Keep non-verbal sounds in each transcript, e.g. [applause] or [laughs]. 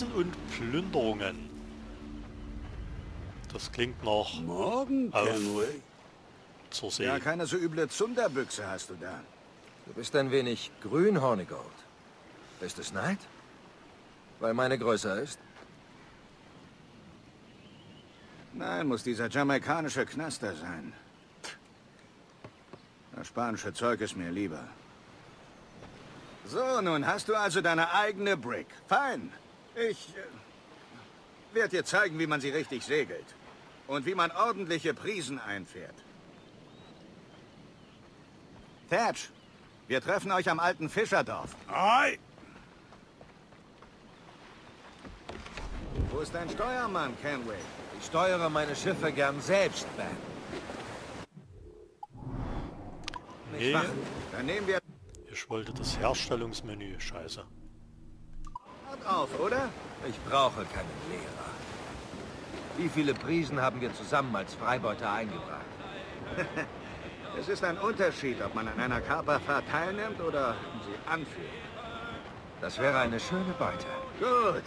Prisen und Plünderungen. Das klingt nach Morgen, Auf. Kenway. zur See. Ja, keine so üble Zunderbüchse hast du da. Du bist ein wenig grün, Hornigold. Ist es Neid? Weil meine größer ist? Nein, muss dieser jamaikanische Knaster sein. Das spanische Zeug ist mir lieber. So, nun hast du also deine eigene Brick. Fein. Ich äh, werde dir zeigen, wie man sie richtig segelt. Und wie man ordentliche Prisen einfährt. Thatch, wir treffen euch am alten Fischerdorf. Ei! Wo ist dein Steuermann, Kenway? Ich steuere meine Schiffe gern selbst, Ben. Nee, Dann nehmen wir ich wollte das Herstellungsmenü. Scheiße. Auf, oder? Ich brauche keinen Lehrer. Wie viele Prisen haben wir zusammen als Freibeuter eingebracht? [laughs] Es ist ein Unterschied, ob man an einer Kaperfahrt teilnimmt oder sie anführt. Das wäre eine schöne Beute. Gut,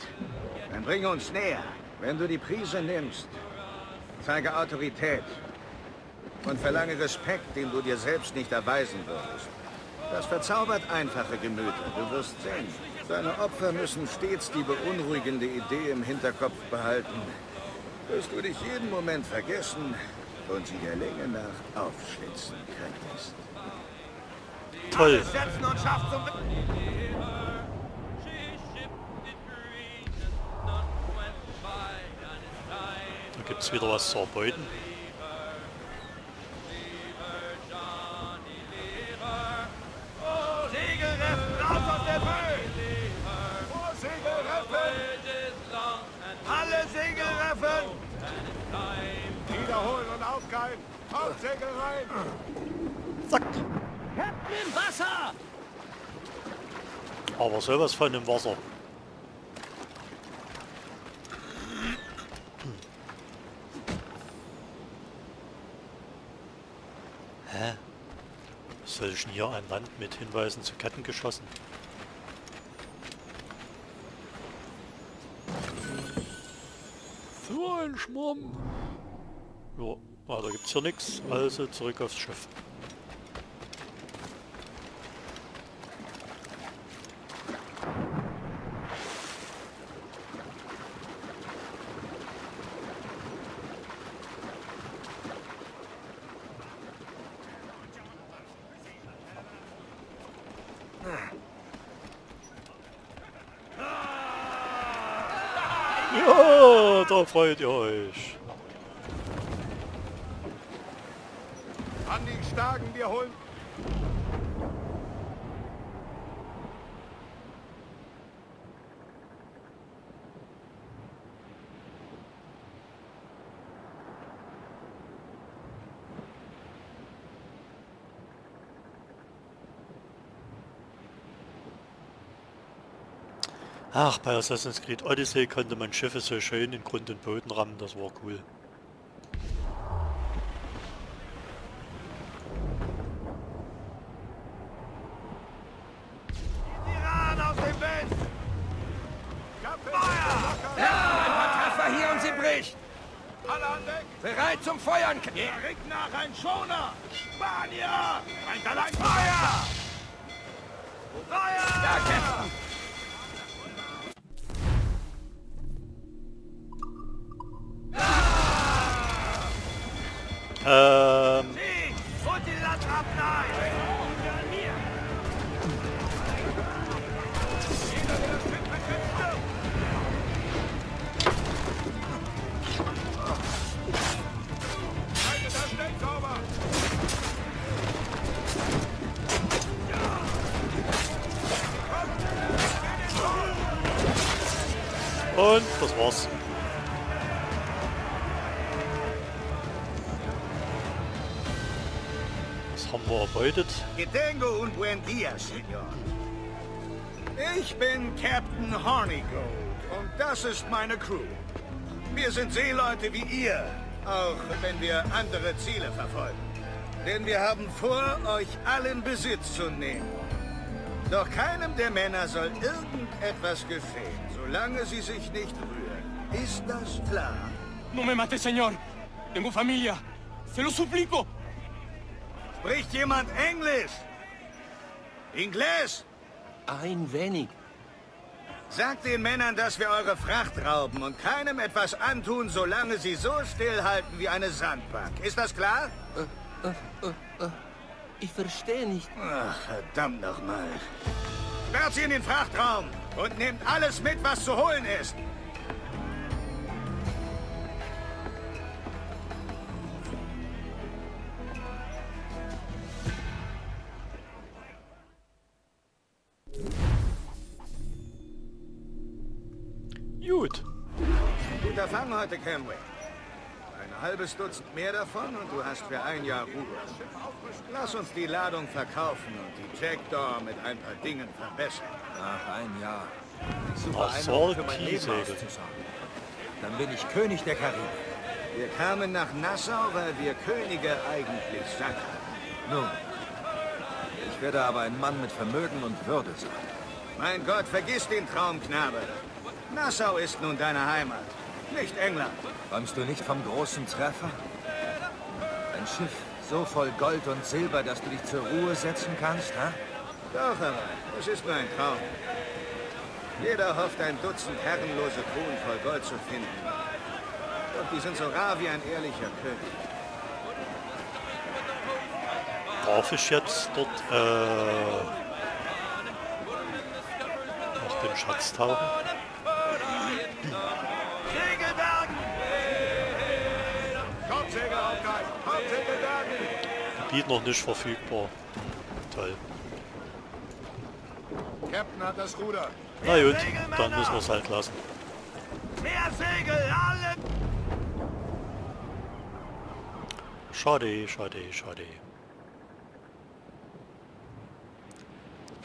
dann bring uns näher. Wenn du die Prise nimmst, zeige Autorität und verlange Respekt, den du dir selbst nicht erweisen würdest. Das verzaubert einfache Gemüter, du wirst sehen. Deine Opfer müssen stets die beunruhigende Idee im Hinterkopf behalten, dass du dich jeden Moment vergessen und sie der Länge nach aufschlitzen könntest. Toll. Da gibt's wieder was zu erbeuten. Hauptsegel rein! Zack. Captain im Wasser! Aber sowas von im Wasser. Hä? Was soll ich denn hier ein Land mit Hinweisen zu Ketten geschossen? So ein Schmumm. Ja, weiter gibt's hier nichts, also zurück aufs Schiff. Ja, da freut ihr euch. Starken, wir holen... Ach, bei Assassin's Creed Odyssey konnte man Schiffe so schön in Grund und Boden rammen, das war cool. Das war's. Das haben wir erbeutet. Que tengo un buen Senor. Ich bin Captain Hornigold und das ist meine Crew. Wir sind Seeleute wie ihr, auch wenn wir andere Ziele verfolgen. Denn wir haben vor, euch allen Besitz zu nehmen. Doch keinem der Männer soll irgendetwas geschehen, Solange sie sich nicht das klar? No me mate, señor. Tengo familia. Se lo suplico. Spricht jemand Englisch? Inglés? Ein wenig. Sagt den Männern, dass wir eure Fracht rauben und keinem etwas antun, solange sie so stillhalten wie eine Sandbank. Ist das klar? Ich verstehe nicht. Ach, verdammt nochmal. Sperrt sie in den Frachtraum und nehmt alles mit, was zu holen ist. Gut. Guter Fang heute, Camway. Ein halbes Dutzend mehr davon und du hast für ein Jahr Ruhe. Lass uns die Ladung verkaufen und die Jackdaw mit ein paar Dingen verbessern. Nach ein Jahr. Für mein Leben Kiesegel. auszusorgen. Dann bin ich König der Karibik. Wir kamen nach Nassau, weil wir Könige eigentlich satt hatten. Nun, ich werde aber ein Mann mit Vermögen und Würde sein. Mein Gott, vergiss den Traum, Knabe. Nassau ist nun deine Heimat, nicht England. Träumst du nicht vom großen Treffer? Ein Schiff so voll Gold und Silber, dass du dich zur Ruhe setzen kannst, ha? Doch, aber es ist nur ein Traum. Jeder hofft, ein Dutzend herrenlose Kronen voll Gold zu finden. Doch die sind so rar wie ein ehrlicher König. Darf ich jetzt dort äh, nach dem Schatz tauchen? Gebiet noch nicht verfügbar. Toll. Captain hat das Ruder. Na gut, dann müssen wir es halt lassen. Mehr Segel, alle! Schade, schade, schade.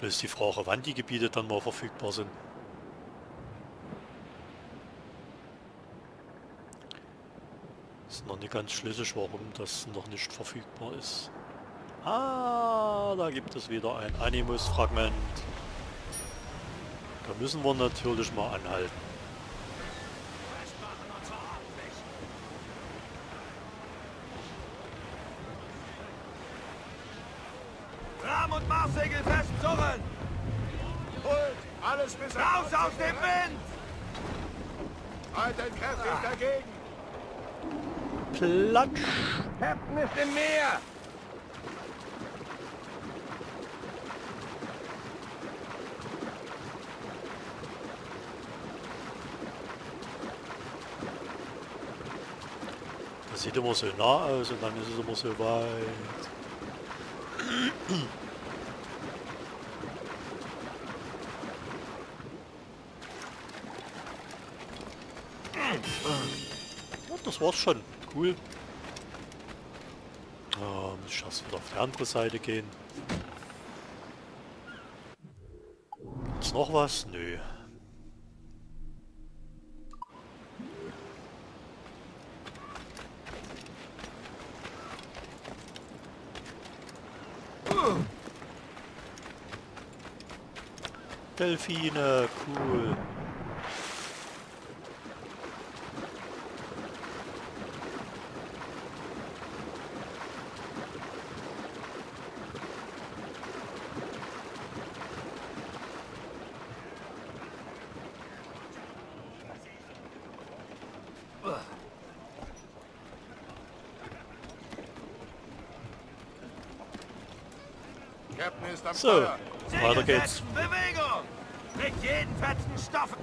Das ist die Frage, wann die Gebiete dann mal verfügbar sind. Ist noch nicht ganz schlüssig, warum das noch nicht verfügbar ist. Ah, da gibt es wieder ein Animus-Fragment. Da müssen wir natürlich mal anhalten. Rahm- und Marssegel festzurren! Holt alles bis Raus aus dem Wind! Haltet kräftig dagegen. Platsch! Captain ist im Meer! Sieht immer so nah aus und dann ist es immer so weit. Ja, das war's schon. Cool. Ja, muss ich erst wieder auf die andere Seite gehen. Gibt's noch was? Nö. Delfine, cool. So, weiter geht's. Mit jeden fetzen Stoff!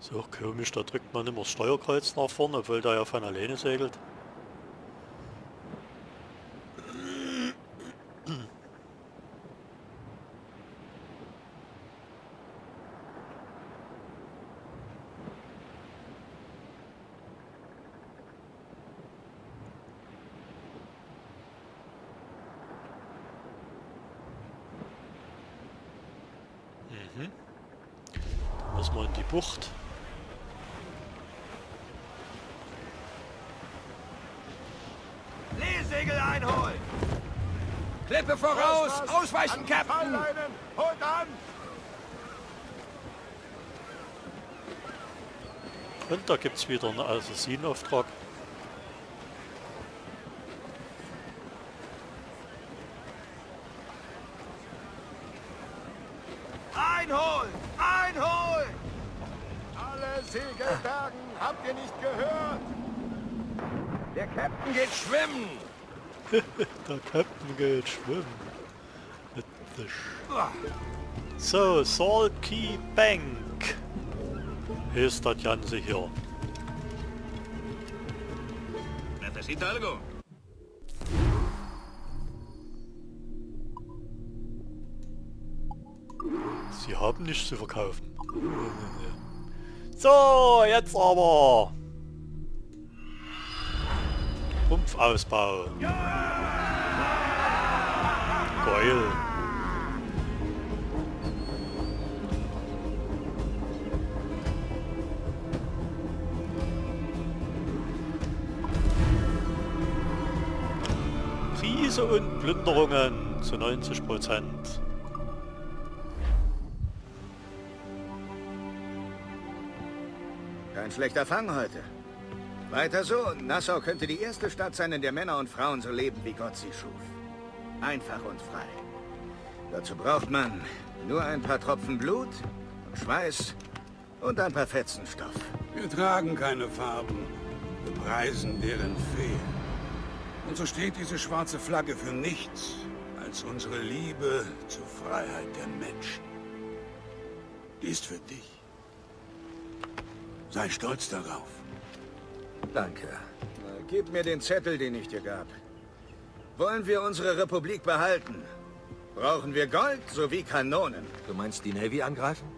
So komisch, da drückt man immer das Steuerkreuz nach vorne, obwohl der ja von alleine segelt. müssen erstmal in die Bucht. Leesegel einholen! Klippe voraus! Was? Ausweichen, An die Captain! Fallleinen! Holt an! Und da gibt es wieder einen Assassinauftrag. Einholen! Einholen! Alle Segel bergen! Habt ihr nicht gehört? Der Captain geht schwimmen! [laughs] Der Captain geht schwimmen. So, Salt Key Bank. Ist das Ganze hier. ¿Necesita algo? Sie haben nichts zu verkaufen. So, jetzt aber. Rumpfausbau. Geil. Krise und Plünderungen zu 90 Prozent. Kein schlechter Fang heute. Weiter so. Nassau könnte die erste Stadt sein, in der Männer und Frauen so leben, wie Gott sie schuf. Einfach und frei. Dazu braucht man nur ein paar Tropfen Blut, Schweiß und ein paar Fetzen Stoff. Wir tragen keine Farben. Wir preisen deren Fehl. Und so steht diese schwarze Flagge für nichts als unsere Liebe zur Freiheit der Menschen. Die ist für dich. Sei stolz darauf. Danke. Na, Gib mir den Zettel, den ich dir gab. Wollen wir unsere Republik behalten? Brauchen wir Gold sowie Kanonen. Du meinst die Navy angreifen?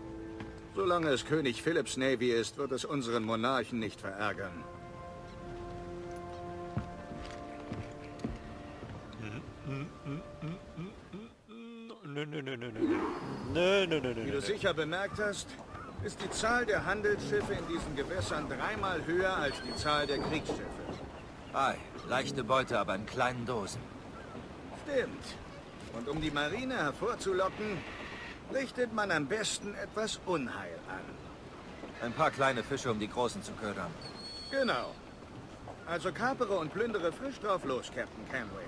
Solange es König Philipps Navy ist, wird es unseren Monarchen nicht verärgern. Nö, nö, nö, nö, nö. Nö, nö, nö, nö, Wie du sicher bemerkt hast, ist die Zahl der Handelsschiffe in diesen Gewässern dreimal höher als die Zahl der Kriegsschiffe. Ei, leichte Beute, aber in kleinen Dosen. Stimmt. Und um die Marine hervorzulocken, richtet man am besten etwas Unheil an. Ein paar kleine Fische, um die Großen zu ködern. Genau. Also kapere und plündere frisch drauf los, Captain Canway.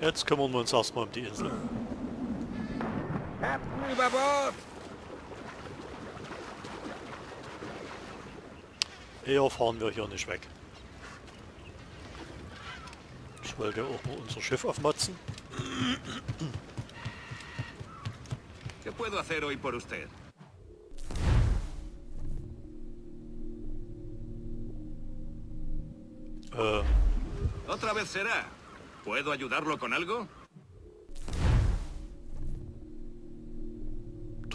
Jetzt kümmern wir uns erstmal um die Insel. Captain über Bord! Eher fahren wir hier nicht weg. Ich wollte auch mal unser Schiff aufmotzen. ¿Qué puedo hacer hoy por usted? Äh, Otra vez será. ¿Puedo ayudarlo con algo?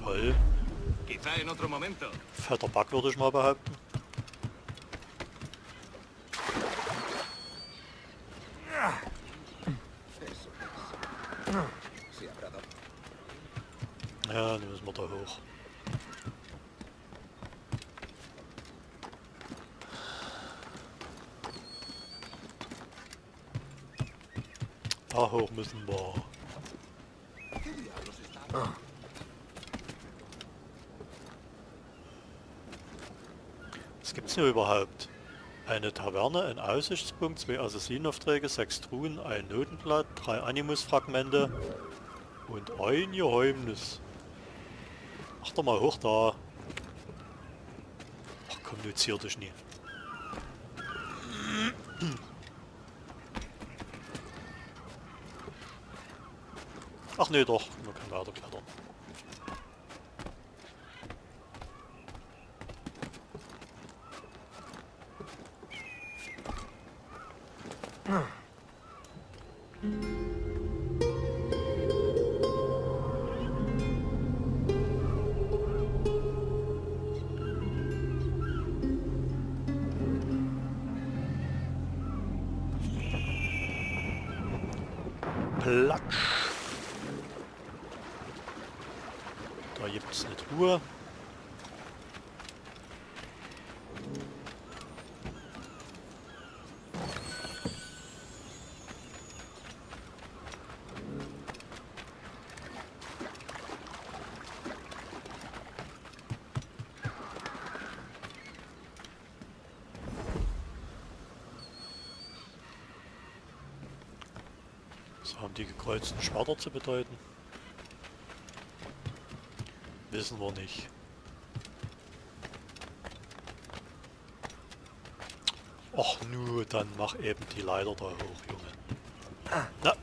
toll. Quizá en otro momento. Fetter würde ich mal behaupten. Ja, dann müssen wir da hoch. Hoch müssen wir. Was gibt's hier überhaupt? Eine Taverne, ein Aussichtspunkt, zwei Assassinenaufträge, sechs Truhen, ein Notenblatt, drei Animus-Fragmente und ein Geheimnis. Ach doch mal hoch da. Ach kommunizier dich nie. Ach nee doch, man kann weiter klettern. Haben die gekreuzten Schwerter zu bedeuten? Wissen wir nicht. Ach nu, dann mach eben die Leiter da hoch, Junge. Na.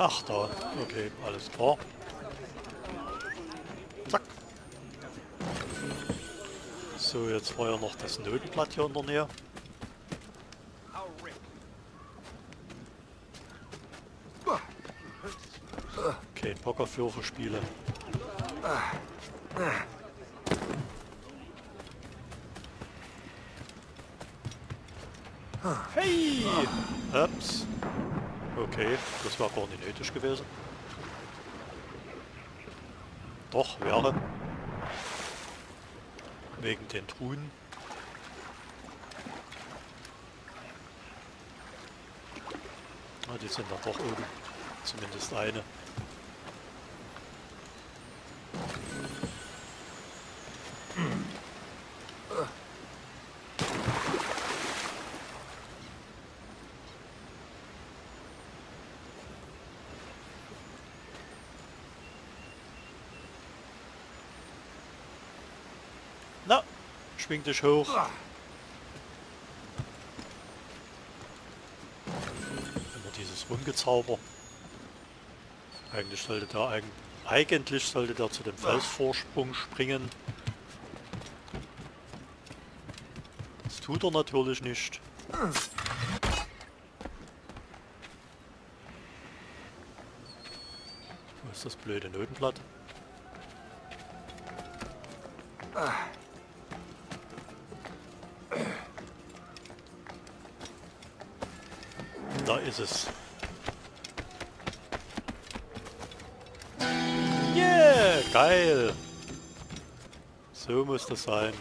Ach, da. Okay, alles klar. Zack. So, jetzt war ja noch das Notenblatt hier in der Nähe. Kein Bock auf Würfelspiele. Hey! Ups. Okay, das war gar nicht nötig gewesen. Doch, wäre. Wegen den Truhen. Ah, die sind dann doch oben. Zumindest eine. Na, schwing dich hoch. Immer dieses Rumgezauber. Eigentlich sollte der eig eigentlich sollte der zu dem Felsvorsprung springen. Das tut er natürlich nicht. Wo ist das blöde Notenblatt? Da ist es. Yeah, geil. So muss das sein.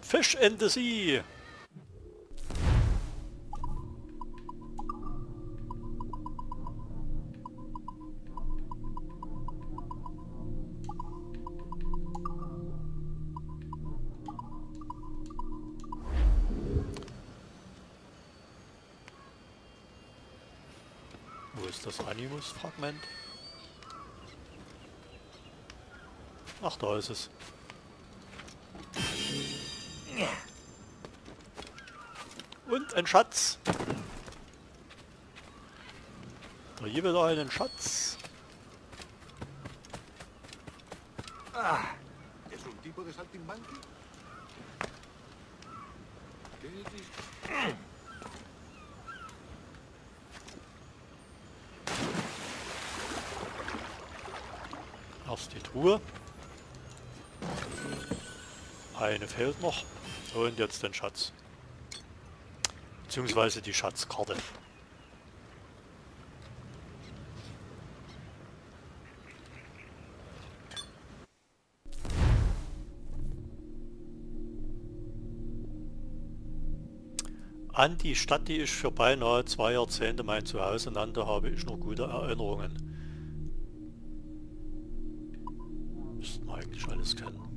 Fish in the sea. Animus-Fragment? Ach, da ist es. Und ein Schatz. Da hier wieder einen Schatz. ¿Es un tipo de saltimbanqui? ¿Qué dices? Erst die Truhe. Eine fehlt noch. Und jetzt den Schatz. Beziehungsweise die Schatzkarte. An die Stadt, die ich für beinahe zwei Jahrzehnte mein Zuhause nannte, habe ich noch gute Erinnerungen. Müssten wir eigentlich alles kennen.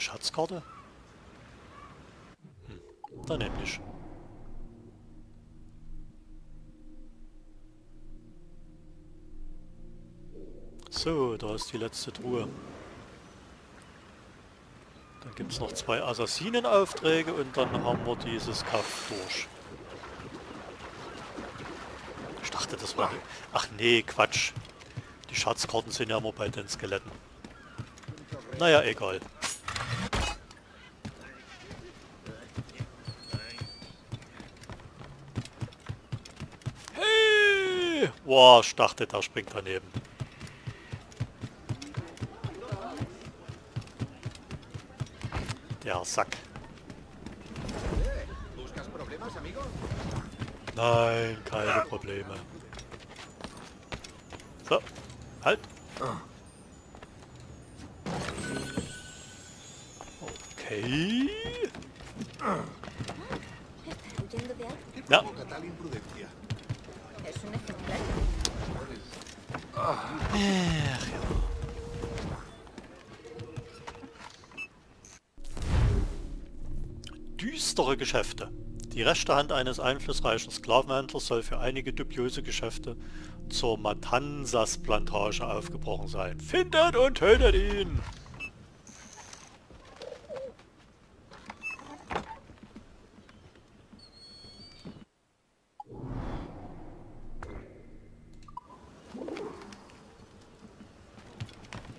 Schatzkarte? Hm, dann nämlich. So, da ist die letzte Truhe. Dann gibt es noch zwei Assassinenaufträge und dann haben wir dieses Kaff durch. Ich dachte, das war... Ach nee, Quatsch. Die Schatzkarten sind ja immer bei den Skeletten. Naja, egal. Hey! Boah, ich dachte, der springt daneben. Der Sack. Nein, keine Probleme. So, halt. Okay. ¿Está düstere Geschäfte. Die rechte Hand eines einflussreichen Sklavenhändlers soll für einige dubiose Geschäfte zur Matanzas-Plantage aufgebrochen sein. Findet und tötet ihn!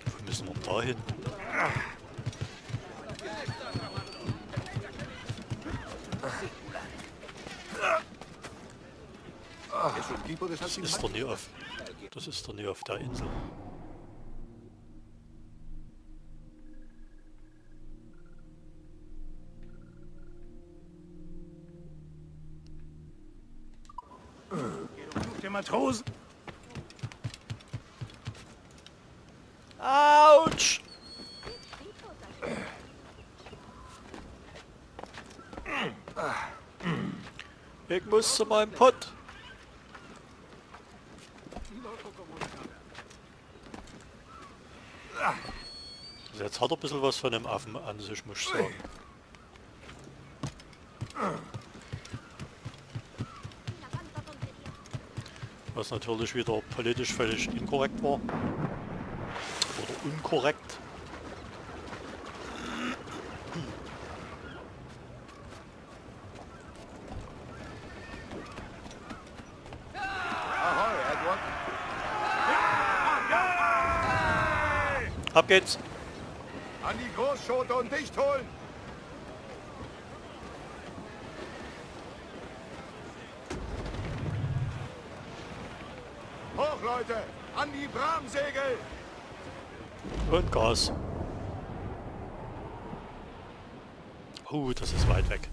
Wo müssen wir da hin? Es un tipo de Das ist doch nie auf... Das ist doch nie auf der Insel. Der Matrosen. Autsch! Ich muss zu meinem Pott. Also jetzt hat er ein bisschen was von einem Affen an sich, muss ich sagen. Was natürlich wieder politisch völlig inkorrekt war. Oder unkorrekt. Ahoi. Ab geht's! An die Großschote und dicht holen. Hoch, Leute! An die Bramsegel! Und Gas. Uh, das ist weit weg.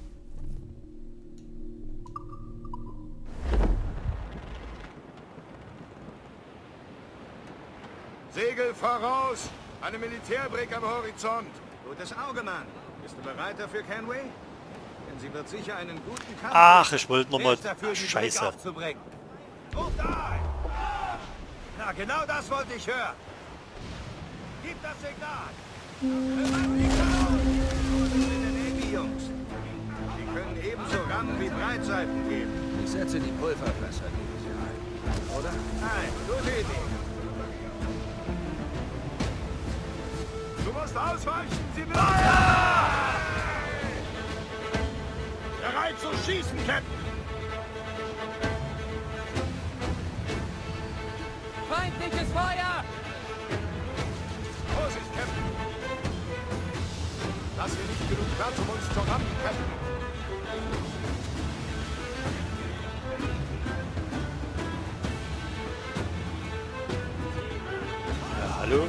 Segel voraus! Eine Militärbrick am Horizont. Gutes Auge, Mann. Bist du bereit dafür, Kenway? Denn sie wird sicher einen guten Kampf... Ach, ich wollte nochmal... Scheiße. da! Na, genau das wollte ich hören. Gib das Signal! Jungs. Die können ebenso rammen wie Breitseiten geben. Ich setze die Pulverfässer gegen sie ein. Oder? Nein, gute Idee. Du musst ausweichen, sie will... Bereit zu schießen, Captain. Feindliches Feuer! Vorsicht, Captain! Lass hier nicht genug Platz, um uns zu rammen, Captain. Hallo?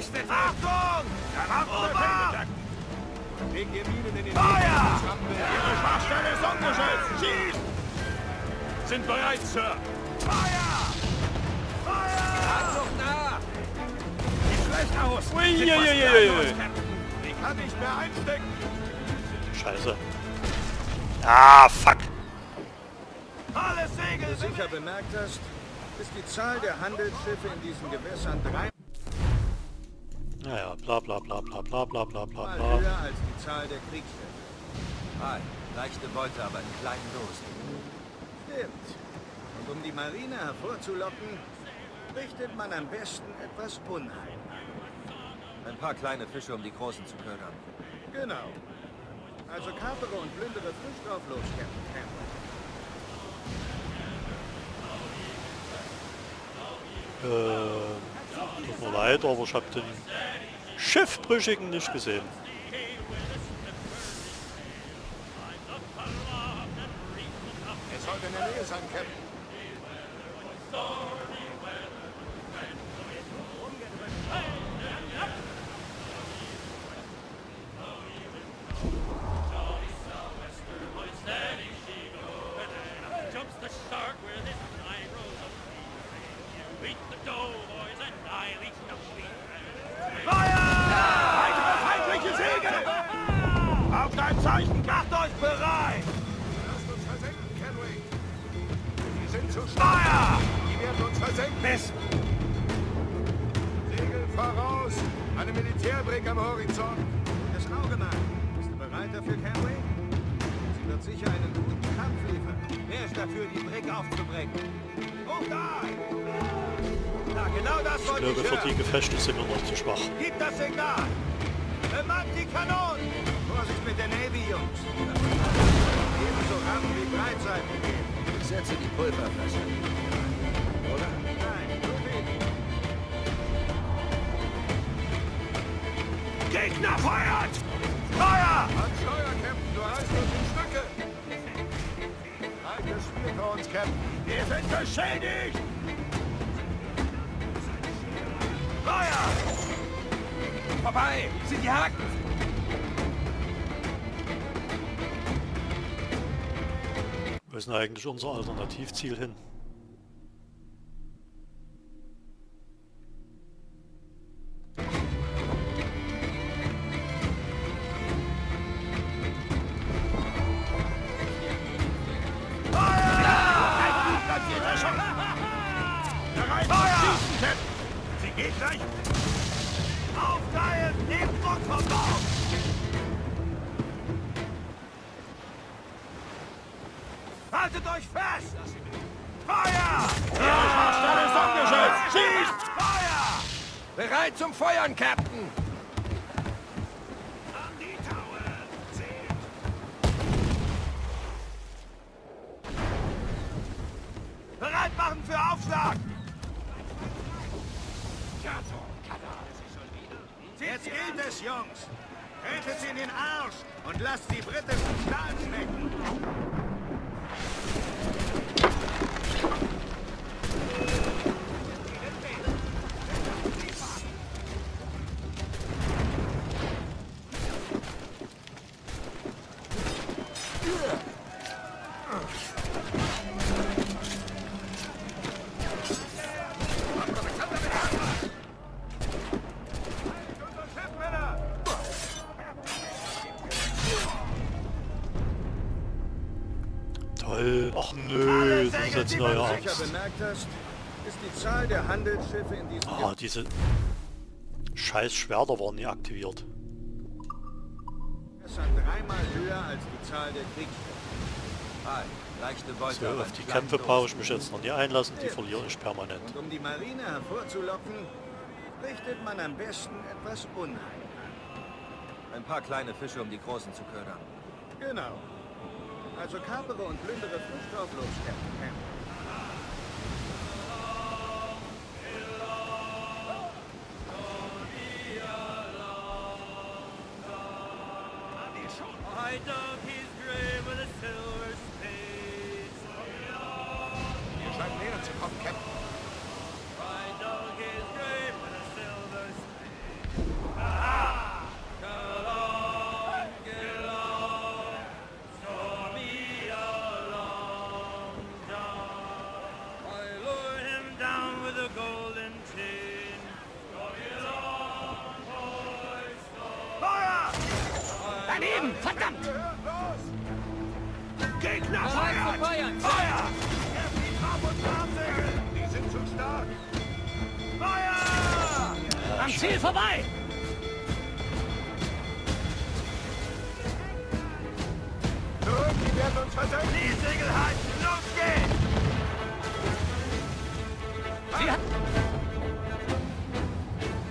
Nächste Achtung! Ihr Minen in den Feuer! Ihre Schwachstelle ist ungeschützt! Schießt! Sind bereit, Sir! Feuer! Feuer! Doch nach! Sieht schlecht aus! Uiuiuiui. Ich kann nicht mehr einstecken! Scheiße. Ah, fuck. Alle Wie Segel sicher bemerkt hast, ist die Zahl der Handelsschiffe in diesen Gewässern dreimal Naja, bla bla bla bla bla bla bla bla bla. höher als die Zahl der Kriegsschiffe. Hi, leichte Beute, aber in kleinen Dosen. Stimmt. Und um die Marine hervorzulocken, richtet man am besten etwas Unheil. Ein paar kleine Fische, um die Großen zu ködern. Genau. Also kapere und plündere frisch drauf los, Captain Campbell. Äh, tut mir leid, aber ich habe den Schiffbrüchigen nicht gesehen. Es sollte in der Nähe sein, Captain. Gegner feuert! Feuer! An Steuer, Captain. Du reißt uns in Stücke. Altes Spiel für uns, Captain. Wir sind beschädigt! Feuer! Vorbei! Sind die Haken! Wo ist denn eigentlich unser Alternativziel hin? Toll. Ach nö, das ist jetzt neuer Angst. Ah, diese scheiß Schwerter waren nie aktiviert. Zahl der Kriegsschiffe. So, auf die Kämpfe brauche ich mich jetzt noch nie einlassen, die verliere ich permanent. Und um die Marine hervorzulocken, richtet man am besten etwas Unheil. Ein paar kleine Fische, um die Großen zu ködern. Genau. Also kapere und plündere frisch drauf los, Captain Gegner, zu feuern! Feuer! Trab- und Trabsegel! Die sind zu stark! Feuer! Am Ziel vorbei! Zurück, die werden uns versenken! Die Segel halten! Los geht's!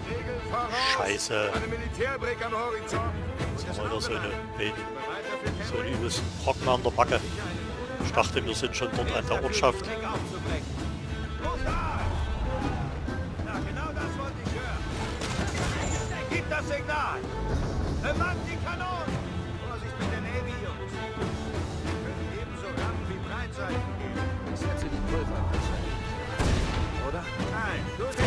Segel voraus! Scheiße. Eine Militärbrick am Horizont! Haben wir wieder so eine, so einen übelsten Brocken an der Backe. Ich dachte, wir sind schon dort an der Ortschaft. Gib das Signal! Bemannt die Kanonen! Vorsicht mit der Navy, Jungs. Wir können ebenso rammen wie Breitseiten gehen. Ich setze die Pulvermasse. Oder? Nein, du nicht.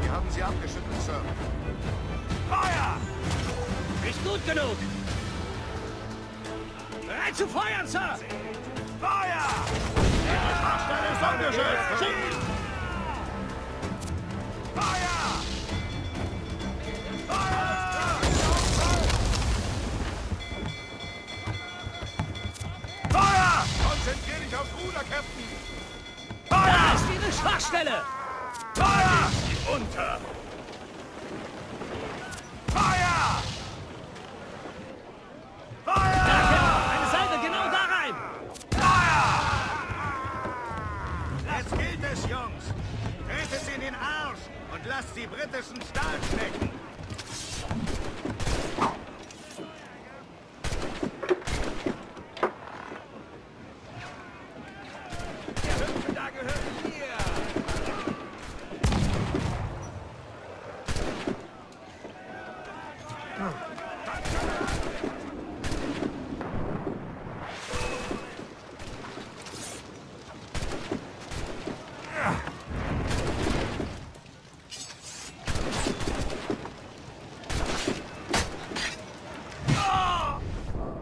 Wir haben sie abgeschüttelt, Sir. Feuer! Nicht gut genug! Bereit zu feuern, Sir! Feuer! Stelle ist angeschützt! Schieß! Feuer! Feuer! Feuer! Konzentrier dich aufs Ruder, Captain! Da Feuer! ist Ihre Schwachstelle! Feuer! Unter! Britischen Stahl schmecken. Der Hüpfe da gehört mir!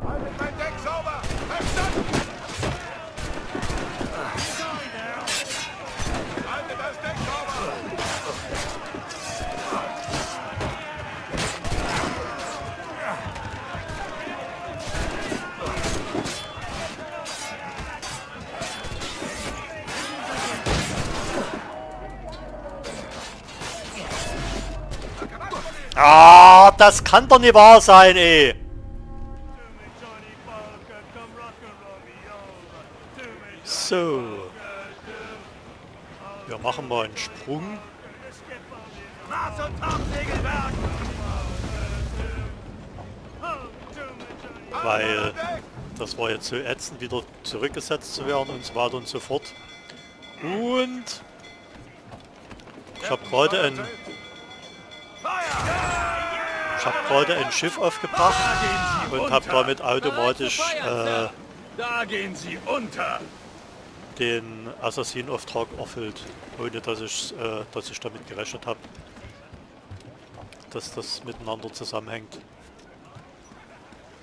Haltet mein Deck sauber! Verstanden! Haltet das Deck sauber! Ah, das kann doch nicht wahr sein, ey. So. Wir machen mal einen Sprung. Weil das war jetzt so ätzend, wieder zurückgesetzt zu werden und so weiter und so fort. Und ich habe gerade ein, ich habe gerade ein Schiff aufgebracht und habe damit automatisch äh, den Assassinauftrag erfüllt, ohne dass ich, äh, dass ich damit gerechnet habe, dass das miteinander zusammenhängt.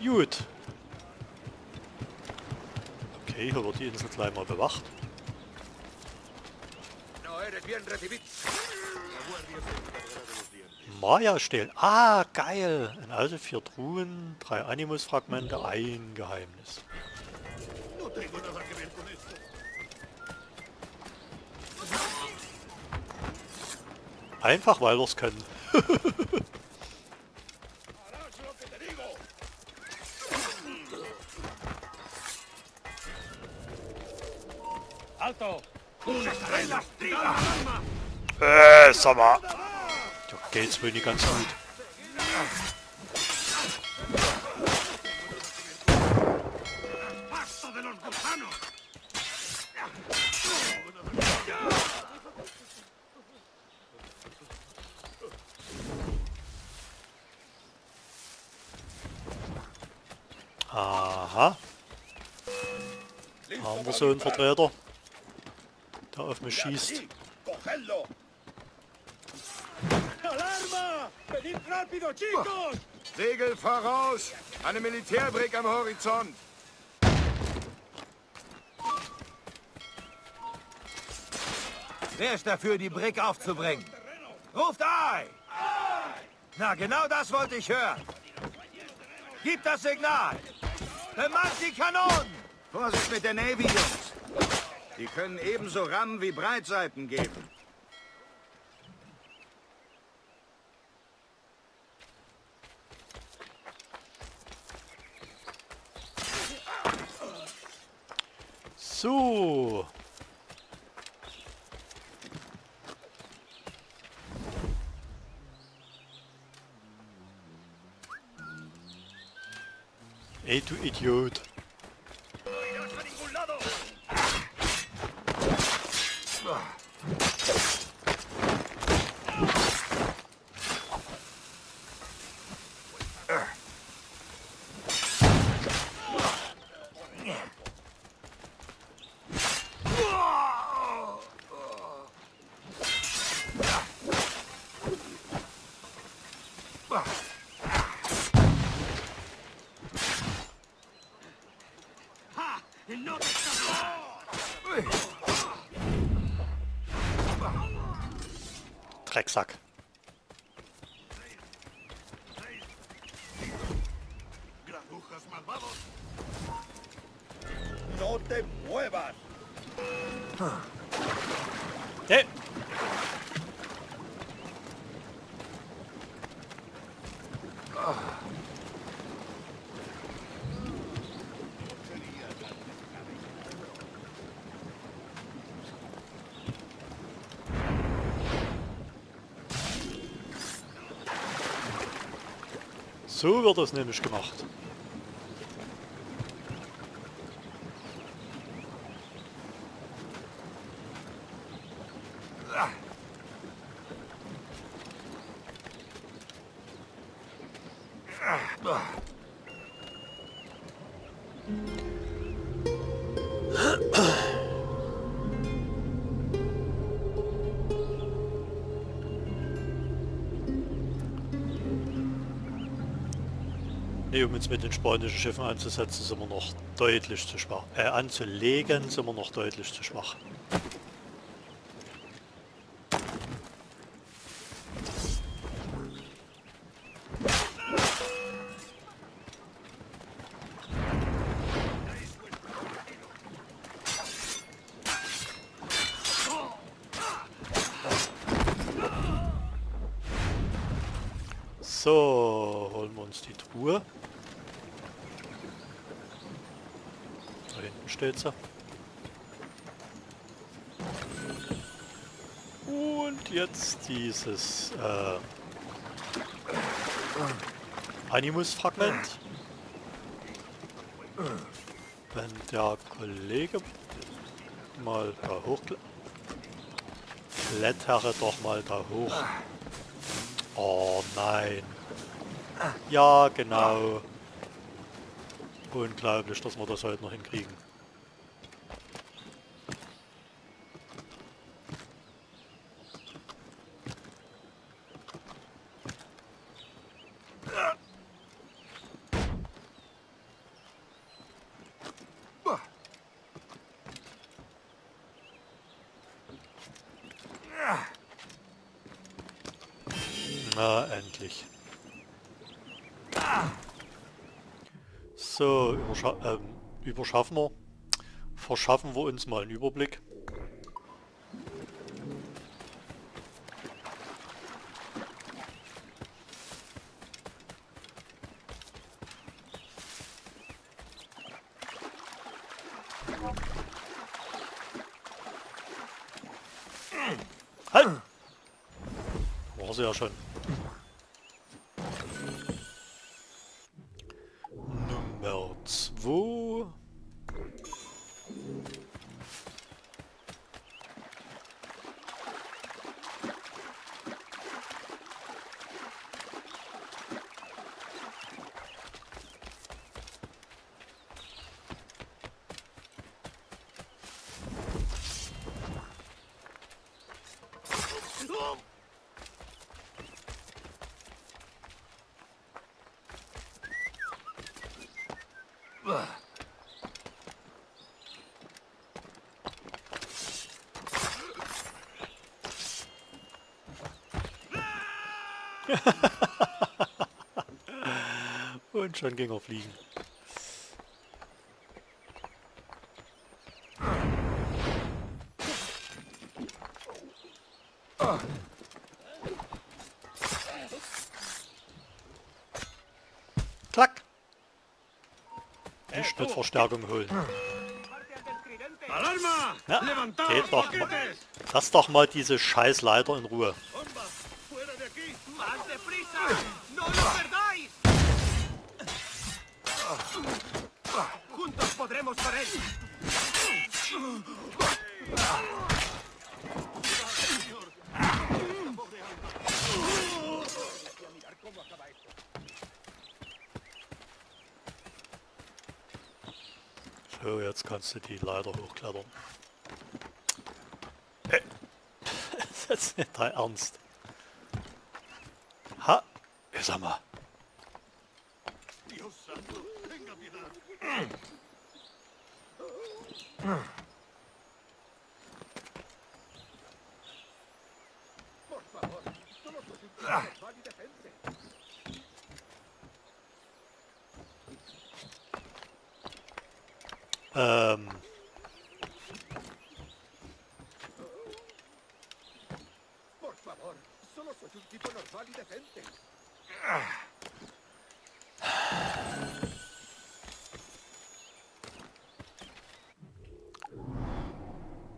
Gut. Okay, hier wird die Insel gleich mal bewacht. Maya stehlen. Ah, geil. Also vier Truhen, drei Animus-Fragmente, ein Geheimnis. Einfach, weil wir es können. [laughs] Alto! Äh, sag mal. Geht's wohl nicht ganz gut. Aha. Haben wir so einen Vertreter, der auf mich schießt. Segel voraus! Eine Militärbrick am Horizont! Wer ist dafür, die Brick aufzubringen? Ruft Ei! Na, genau das wollte ich hören. Gib das Signal. Bemannt die Kanonen. Vorsicht mit der Navy, Jungs. Die können ebenso Rammen wie Breitseiten geben. So. Ey, du Idiot. No te muevas. Hey. So wird das nämlich gemacht. Nee, um uns mit den spanischen Schiffen anzusetzen, sind wir noch deutlich zu schwach. Äh, anzulegen, sind wir noch deutlich zu schwach. So, holen wir uns die Truhe. Da hinten steht sie. Und jetzt dieses äh, Animus-Fragment. Wenn der Kollege mal da hoch klettere doch mal da hoch. Oh nein. Ja, genau. Unglaublich, dass wir das heute noch hinkriegen. Na, endlich. So, überscha ähm, überschaffen wir. Verschaffen wir uns mal einen Überblick. Und schon ging er fliegen. Klack! Ich mit Verstärkung holen. Na, geht doch mal. Lass doch mal diese Scheißleiter in Ruhe. Du die Leiter hochklettern. Hey. [laughs] Das ist nicht dein Ernst. Ha! Ja, sag mal. Ähm.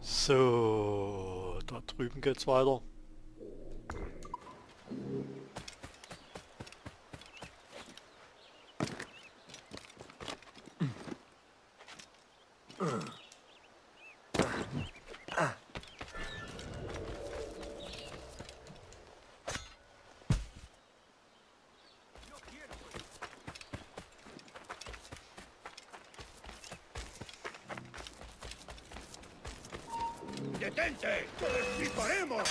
So, da drüben geht's weiter. ¡Detente! ¡Disparemos!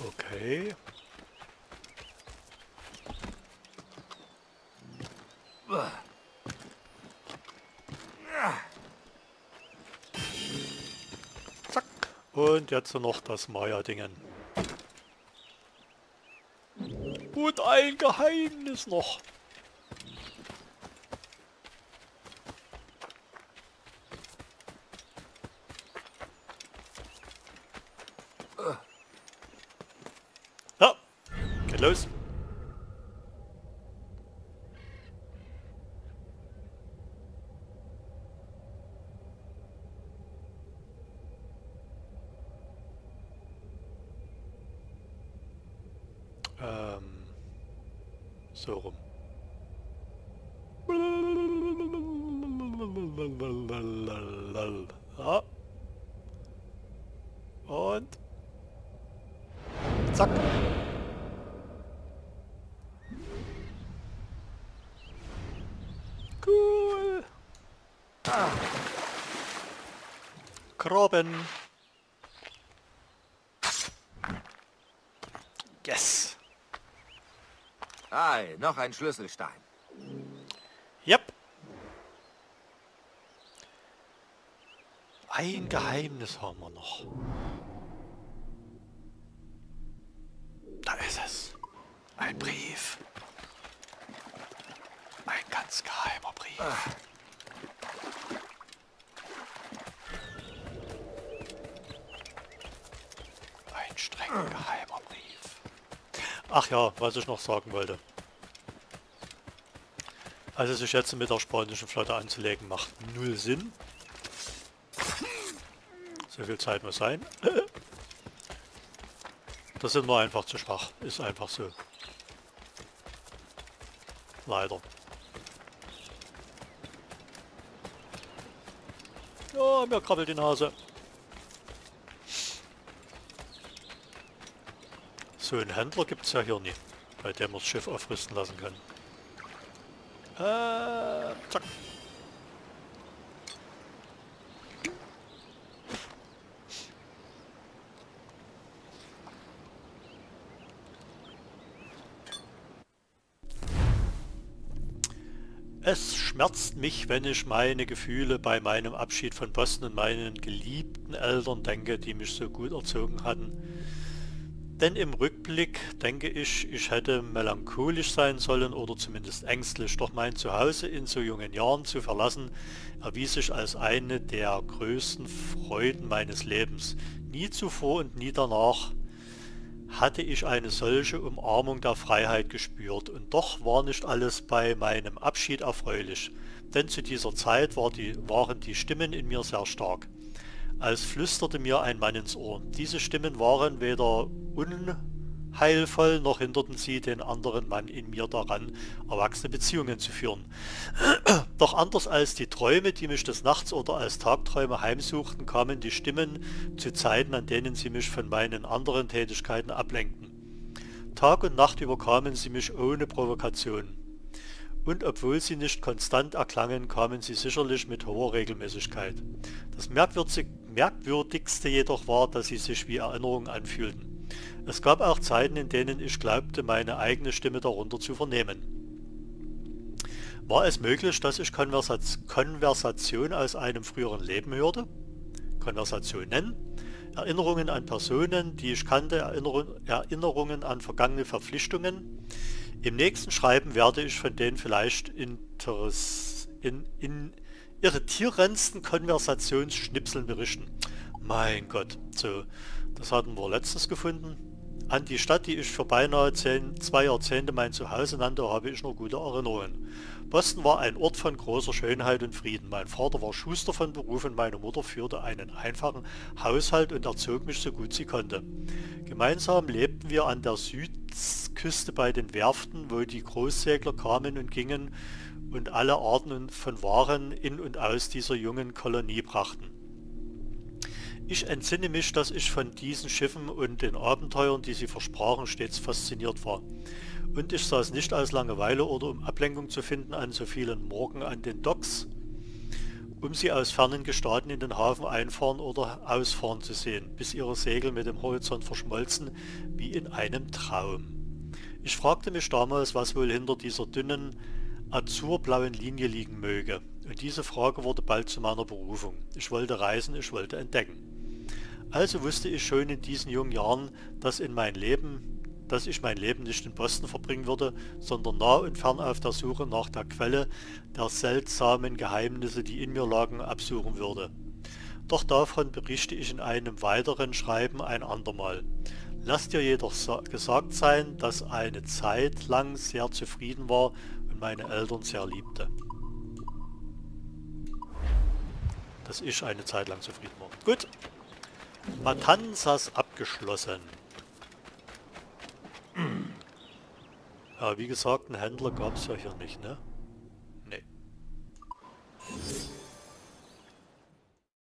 Okay. Zack. Und jetzt noch das Maya-Dingen. Und ein Geheimnis noch. Ja, geht los. Ähm, so rum. Ja. Und zack. Cool. Krabben. Yes. Ei, noch ein Schlüsselstein. Yep. Ein Geheimnis haben wir noch. Da ist es. Ein Brief. Ein ganz geheimer Brief. Ein streng geheimer Brief. Ach ja, was ich noch sagen wollte. Also sich jetzt mit der spanischen Flotte anzulegen, macht null Sinn. So viel Zeit muss sein. [laughs] Da sind wir einfach zu schwach. Ist einfach so. Leider. Ja, mir krabbelt die Nase. So einen Händler gibt es ja hier nie, bei dem man das Schiff aufrüsten lassen kann. Äh, zack. Es schmerzt mich, wenn ich meine Gefühle bei meinem Abschied von Boston und meinen geliebten Eltern denke, die mich so gut erzogen hatten. Denn im Rückblick denke ich, ich hätte melancholisch sein sollen oder zumindest ängstlich, doch mein Zuhause in so jungen Jahren zu verlassen, erwies sich als eine der größten Freuden meines Lebens. Nie zuvor und nie danach hatte ich eine solche Umarmung der Freiheit gespürt. Und doch war nicht alles bei meinem Abschied erfreulich, denn zu dieser Zeit war die, waren die Stimmen in mir sehr stark als flüsterte mir ein Mann ins Ohr. Diese Stimmen waren weder unheilvoll, noch hinderten sie den anderen Mann in mir daran, erwachsene Beziehungen zu führen. [clears throat] Doch anders als die Träume, die mich des Nachts oder als Tagträume heimsuchten, kamen die Stimmen zu Zeiten, an denen sie mich von meinen anderen Tätigkeiten ablenkten. Tag und Nacht überkamen sie mich ohne Provokation. Und obwohl sie nicht konstant erklangen, kamen sie sicherlich mit hoher Regelmäßigkeit. Das merkwürdige Merkwürdigste jedoch war, dass sie sich wie Erinnerungen anfühlten. Es gab auch Zeiten, in denen ich glaubte, meine eigene Stimme darunter zu vernehmen. War es möglich, dass ich Konversation aus einem früheren Leben hörte? Konversationen? Erinnerungen an Personen, die ich kannte, Erinnerungen an vergangene Verpflichtungen. Im nächsten Schreiben werde ich von den vielleicht Interess in, in, irritierendsten Konversationsschnipseln berichten. Mein Gott, so, das hatten wir letztens gefunden. An die Stadt, die ich für beinahe zehn, zwei Jahrzehnte mein Zuhause nannte, habe ich nur gute Erinnerungen. Boston war ein Ort von großer Schönheit und Frieden. Mein Vater war Schuster von Beruf und meine Mutter führte einen einfachen Haushalt und erzog mich so gut sie konnte. Gemeinsam lebten wir an der Südküste bei den Werften, wo die Großsegler kamen und gingen und alle Arten von Waren in und aus dieser jungen Kolonie brachten. Ich entsinne mich, dass ich von diesen Schiffen und den Abenteuern, die sie versprachen, stets fasziniert war. Und ich saß nicht aus Langeweile oder um Ablenkung zu finden an so vielen Morgen an den Docks, um sie aus fernen Gestaden in den Hafen einfahren oder ausfahren zu sehen, bis ihre Segel mit dem Horizont verschmolzen wie in einem Traum. Ich fragte mich damals, was wohl hinter dieser dünnen, azurblauen Linie liegen möge. Und diese Frage wurde bald zu meiner Berufung. Ich wollte reisen, ich wollte entdecken. Also wusste ich schon in diesen jungen Jahren, dass in mein Leben, dass ich mein Leben nicht in Boston verbringen würde, sondern nah und fern auf der Suche nach der Quelle der seltsamen Geheimnisse, die in mir lagen, absuchen würde. Doch davon berichte ich in einem weiteren Schreiben ein andermal. Lass dir jedoch gesagt sein, dass eine Zeit lang sehr zufrieden war meine Eltern sehr liebte. Das ist eine Zeit lang zufrieden worden. Gut. Matanzas abgeschlossen. Ja, wie gesagt, einen Händler gab es ja hier nicht, ne? Nee.